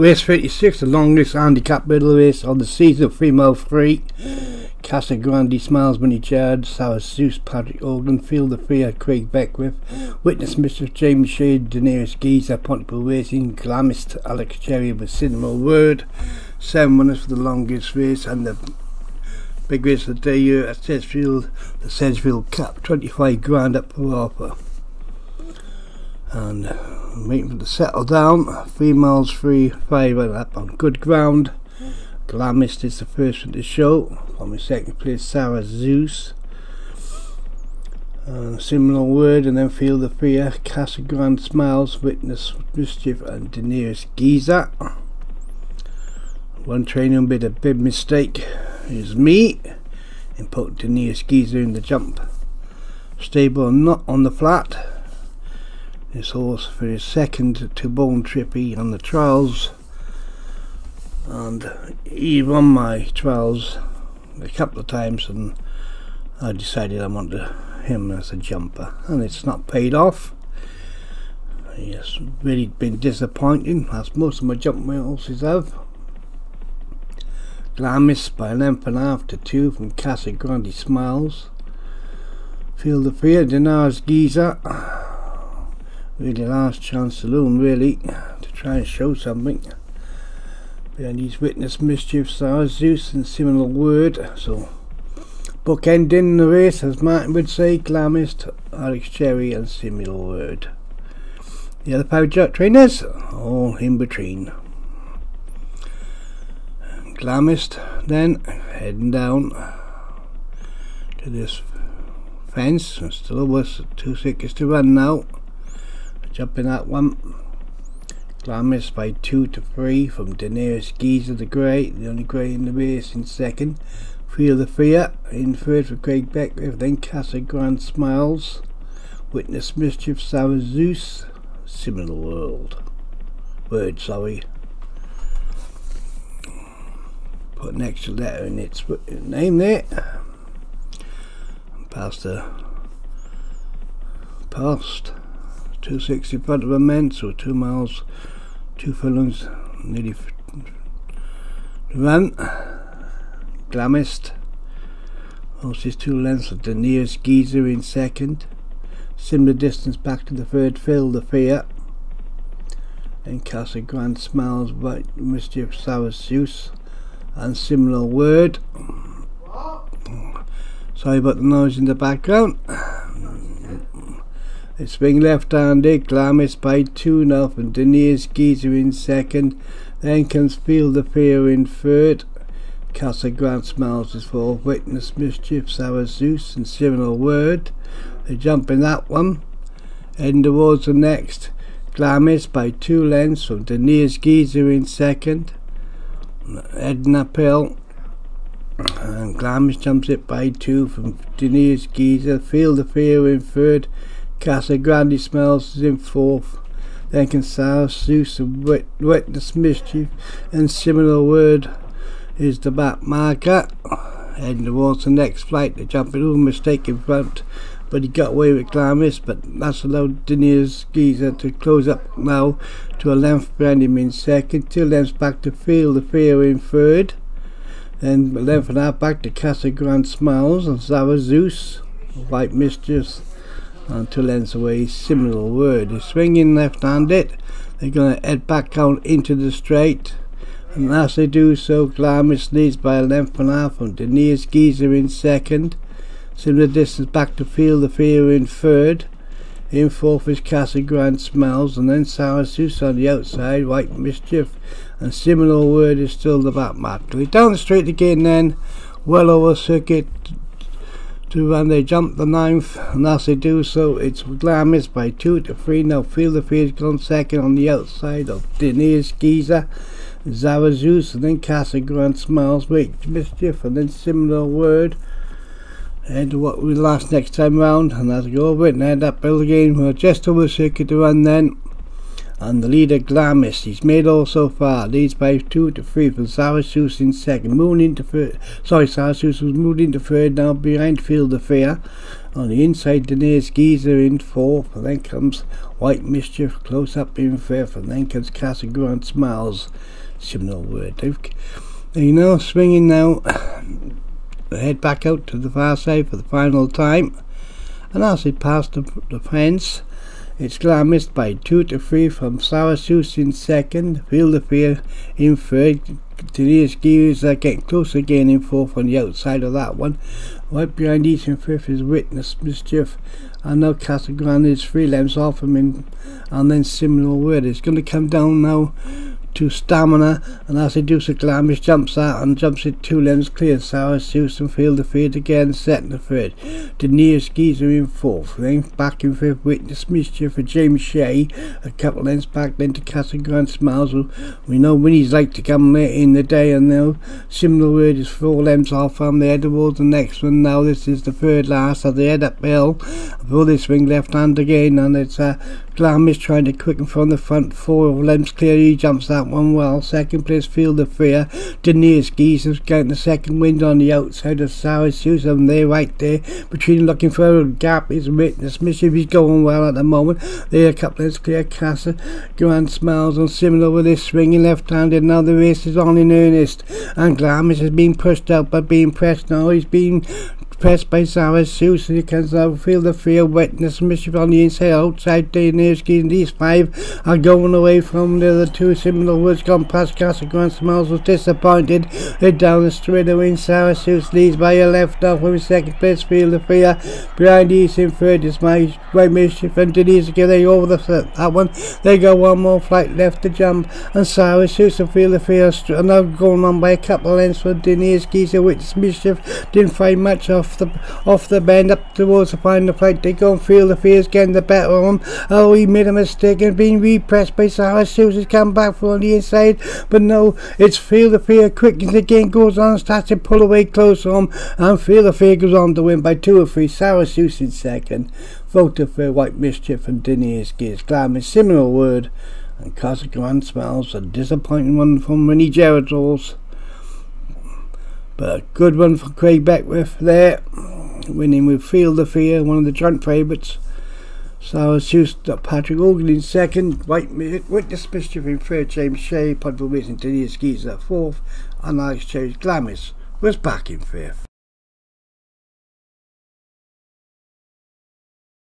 Race 36, the longest handicap middle race of the season, 3 mile free. Casa Grande, Smiles, Money Chad, Sarah Zeus, Patrick Organ, Field of Fear, Craig Beckwith, Witness Mr. James Shea, Daenerys Giza, Pontypool Racing, Glamist, Alex Cherry with Similar Word, seven winners for the longest race, and the big race of the day here at Sedgefield, the Sedgefield Cup, 25 grand up for offer. And waiting for to settle down. Three miles free, five up on good ground. Glamist is the first one to show. On my second place, Sarah Zeus. Similar word and then feel the fear. Casa Grande Smiles, Witness Mischief, and Daenerys Giza. One trainer made a big mistake. Is me and put Daenerys Giza in the jump. Stable not on the flat. This horse for his second to Bone Trippy on the trials. And he won my trials a couple of times and I decided I wanted him as a jumper and it's not paid off. It's really been disappointing as most of my jump horses have. Glamis by a length and a half to two from Casa Grande Smiles. Field of Fear, Dinars Giza really last chance saloon really to try and show something. Behind these witness mischiefs are Zeus and similar word. So bookending the race as Martin would say Glamist, Alex Cherry and similar word. The other power jack trainers all in between. Glamist then heading down to this fence still over two seconds to run now Jumping that one. Glamis by 2 to 3 from Daenerys Giza the Great, the only grey in the race in second. Feel the Fear in third for Craig Beckwith, then Casa Grande Smiles. Witness Mischief, Sarah Zeus, Similar World. Word, sorry. Put an extra letter in its name there. Past the past. 260 front of man, so two miles, two furlongs, nearly run. Glamist. Horses two lengths of the nearest geezer in second. Similar distance back to the third fill, the fear. And Castle Grande Smiles, White Mischief, Sour Zeus. And similar word. Sorry about the noise in the background. Its swing left-handed, Glamis by 2 0 and Daenerys Giza in second. Then comes Field of Fear in third. Casa Grande Smiles is for Witness Mischief, Sour Zeus and Similar Word. They jump in that one. Heading towards the next. Glamis by two lengths from Daenerys Giza in second. Edna uphill. And Glamis jumps it by two from Daenerys Giza. Field of Fear in third. Casa Grande smells in fourth. Then can sour Zeus and wet, witness mischief. And similar word is the back marker. Heading towards the next flight, the jumping over mistake in front, but he got away with Glamis, but that's allowed Daenerys Giza to close up now to a length behind him in second, two lengths back to Field the Fear in third, then length and half back to Casa Grande Smiles and Zara Zeus, White Mistress Uh, until ends away similar word. They're swinging left-handed. They're going to head back out into the straight. And as they do so, Glamis leads by a length and a half from Daenerys Giza in second. Similar distance back to Field of Fear in third. In fourth is Casa Grande Smiles and then Sarah Zeus on the outside, White Mischief. And similar word is still the back. We're down the straight again then, well over circuit to run. They jump the ninth, and as they do so, it's Glamis by two to three. Now Field of Fear gone second on the outside of Daenerys Giza, Zarazus, and then Casa Grande Smiles, Wait Mischief, and then Similar Word. And what we last next time round, and as I go over it and end up Bill again, we're just over circuit to run then. And the leader Glamis, he's made all so far. Leads by two to three from Zarathustra in second. Moving into third. Sorry, Zarathustra was moved into third now behind Field of Fear. On the inside, Daenerys Geezer in fourth, and then comes White Mischief close up in fifth, and then comes Casa Grande Smiles. Similar word. They've, you know, swinging now. head back out to the far side for the final time. And as it passed the, the fence, it's Glamis by 2 to 3 from Sarasus in second, Field of Fear in third, Today's gears are getting close again in fourth on the outside of that one. Right behind each and fifth is Witness Mischief. And now Casa Grande is three lengths off him in, and then similar word. It's going to come down now to stamina, and as they do so, Glamis jumps out and jumps it two lengths clear. Sour Susan field the third again, set in the third. Nearest geezer in fourth, then back in fifth, Witness Mischief for James Shea, a couple lengths back then to Casa Grande Smiles. We know Winnie's like to come late in the day, and now similar word is four lengths off from the head towards the next one. Now this is the third last as they head uphill. Before they swing left hand again, and it's uh, Glamis trying to quicken from the front, four lengths clear. He jumps out one well. Second place, Field of Fear. Daenerys Geese getting the second wind on the outside of Sarasus. And they right there between looking for a gap is witness. Is going well at the moment. There a couple of clear Casa. Grande Smiles on similar with this swinging left-handed. Now the race is on in earnest. And Glamis has been pushed out but being pressed now. He's been pressed by and he can now feel the fear, wetness, mischief on the inside, outside, Daenerys, and these five are going away from the other two similar words gone past Casa Grande Smiles was disappointed. They're down the straight away Sarah Zeus leads by a left off with second place, feel the fear. Behind these in third is my great mischief and Denise they over the that one. They go one more flight left to jump and Sarah and feel the fear and they're going on by a couple of lengths for Denise Geezer which mischief didn't find much off off the off the bend up towards the final fight. They go and feel the fears getting the better of him. Oh, he made a mistake and being repressed by Sarah Susan's come back from the inside. But no, it's feel the fear quick as the game goes on, starts to pull away closer on, and feel the fear goes on to win by two or three. Sarah Susan second. Voter for White Mischief and Denise Gears. Glam similar word. And Grande Smiles a disappointing one from Winnie Gerald's. But good one for Craig Beckwith there, winning with Field of Fear, one of the joint favourites. So it's just uh, Patrick Organ in second, White Witness Mischief in third, James Shea, Podville Wilson, Denise Geezer fourth, and Alex Chase Glamis was back in fifth.